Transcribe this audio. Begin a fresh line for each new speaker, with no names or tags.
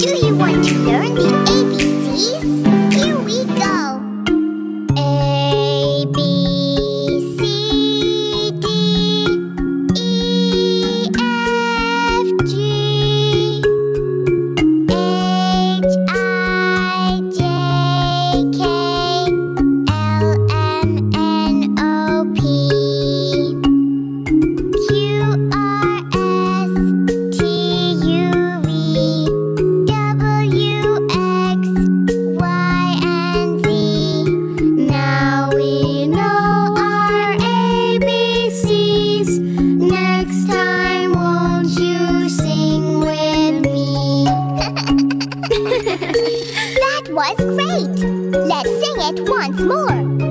Do you want to learn the ABCs? Here we go. A, B, that was great! Let's sing it once more.